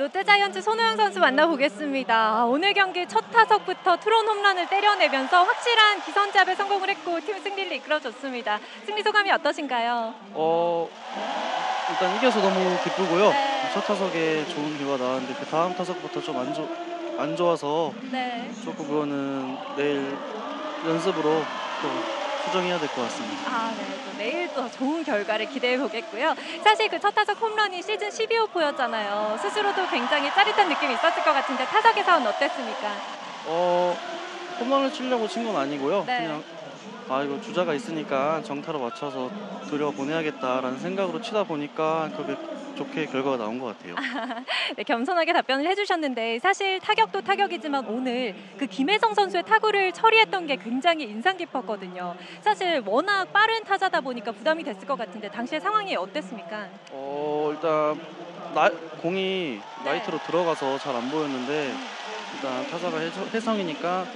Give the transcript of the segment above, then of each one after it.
롯데자이언츠 손호영 선수 만나보겠습니다. 아, 오늘 경기 첫 타석부터 트론 홈런을 때려내면서 확실한 기선잡에 성공을 했고 팀 승리를 이끌어줬습니다. 승리 소감이 어떠신가요? 어 일단 이겨서 너무 기쁘고요. 네. 첫 타석에 좋은 결과 나왔는데 그 다음 타석부터 좀안안 좋아서 네. 조금 그거는 내일 연습으로 또 수정해야 될 것 같습니다. 아, 네. 또 내일 또 좋은 결과를 기대해 보겠고요. 사실 그 첫 타석 홈런이 시즌 12호 포였잖아요. 스스로도 굉장히 짜릿한 느낌이 있었을 것 같은데 타석에서는 어땠습니까? 어 홈런을 치려고 친 건 아니고요. 네. 그냥 아 이거 주자가 있으니까 정타로 맞춰서 들여 보내야겠다라는 생각으로 치다 보니까 그게 좋게 결과가 나온 것 같아요. 네, 겸손하게 답변을 해주셨는데 사실 타격도 타격이지만 오늘 그 김혜성 선수의 타구를 처리했던 게 굉장히 인상 깊었거든요. 사실 워낙 빠른 타자다 보니까 부담이 됐을 것 같은데 당시의 상황이 어땠습니까? 어 일단 나, 공이 네. 라이트로 들어가서 잘 안 보였는데 일단 타자가 혜성이니까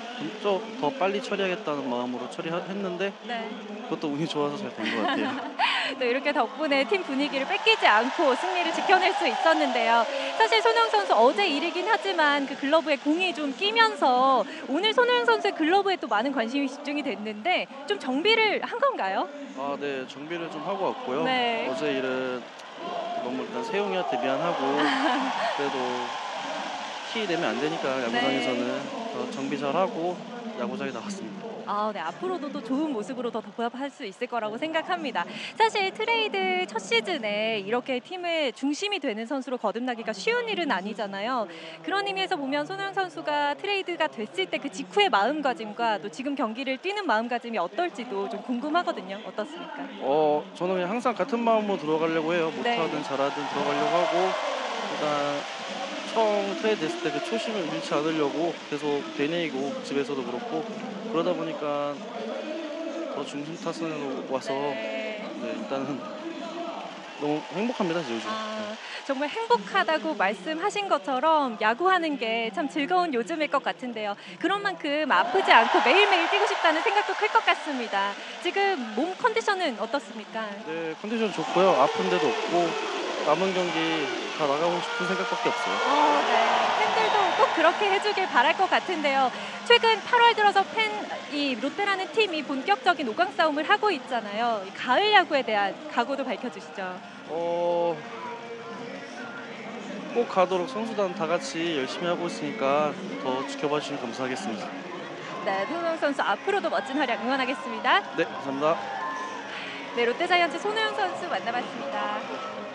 좀 더 빨리 처리하겠다는 마음으로 처리했는데 네. 그것도 운이 좋아서 잘 된 것 같아요. 또 이렇게 덕분에 팀 분위기를 뺏기지 않고 승리를 지켜낼 수 있었는데요. 사실 손호영 선수 어제 일이긴 하지만 그 글러브에 공이 좀 끼면서 오늘 손호영 선수의 글러브에 또 많은 관심이 집중이 됐는데 좀 정비를 한 건가요? 아, 네 정비를 좀 하고 왔고요. 네. 어제 일은 너무 일단 세웅이한테 미안하고 그래도 티 내면 안 되니까 야구장에서는 더 정비 잘 하고 야구장에 나왔습니다. 아, 네. 앞으로도 또 좋은 모습으로 더 보답할 수 있을 거라고 생각합니다. 사실 트레이드 첫 시즌에 이렇게 팀의 중심이 되는 선수로 거듭나기가 쉬운 일은 아니잖아요. 그런 의미에서 보면 손호영 선수가 트레이드가 됐을 때 그 직후의 마음가짐과 또 지금 경기를 뛰는 마음가짐이 어떨지도 좀 궁금하거든요. 어떻습니까? 어 저는 그냥 항상 같은 마음으로 들어가려고 해요. 네. 못하든 잘하든 들어가려고 하고 일단 처음 트레이드 됐을 때 그 초심을 잃지 않으려고 계속 되뇌이고 집에서도 그렇고 그러다 보니까 더 중심 타선으로 와서 네. 네, 일단은 너무 행복합니다 요즘. 아, 정말 행복하다고 말씀하신 것처럼 야구하는 게 참 즐거운 요즘일 것 같은데요. 그런 만큼 아프지 않고 매일매일 뛰고 싶다는 생각도 클 것 같습니다. 지금 몸 컨디션은 어떻습니까? 네 컨디션 좋고요. 아픈 데도 없고 남은 경기 다 나가고 싶은 생각밖에 없어요. 어, 네. 팬들도 꼭 그렇게 해주길 바랄 것 같은데요. 최근 8월 들어서 팬, 이 롯데라는 팀이 본격적인 5강 싸움을 하고 있잖아요. 이 가을 야구에 대한 각오도 밝혀주시죠. 어, 꼭 가도록 선수단 다 같이 열심히 하고 있으니까 더 지켜봐 주시면 감사하겠습니다. 네, 손흥민 선수 앞으로도 멋진 활약 응원하겠습니다. 네, 감사합니다. 네, 롯데자이언츠 손호영 선수 만나봤습니다.